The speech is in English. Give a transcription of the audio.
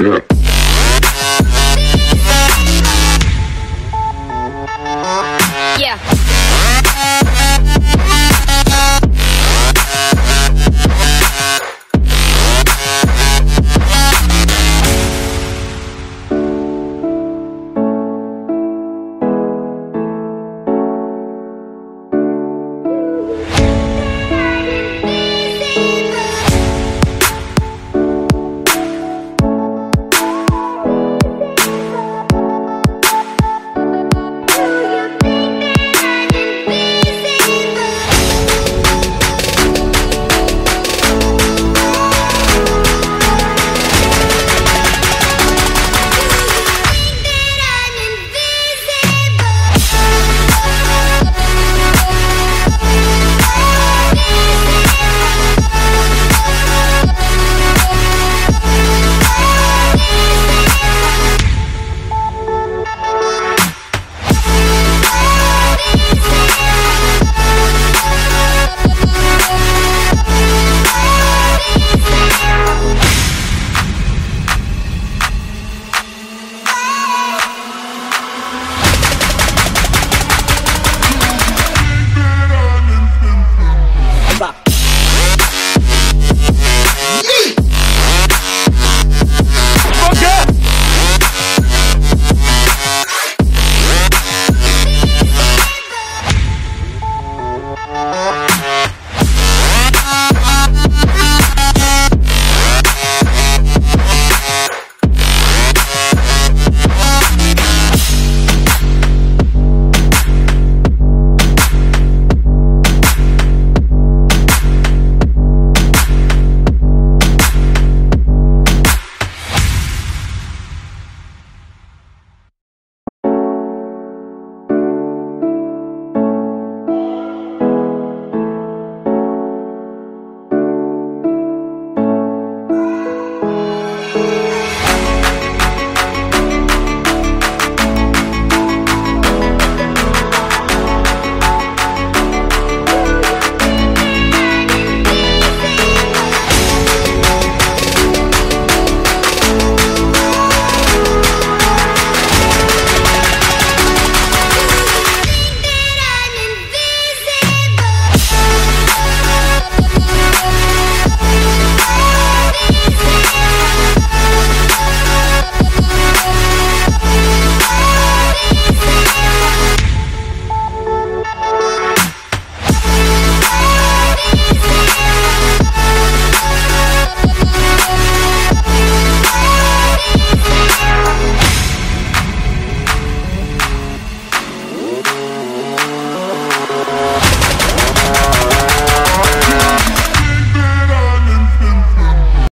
Yeah.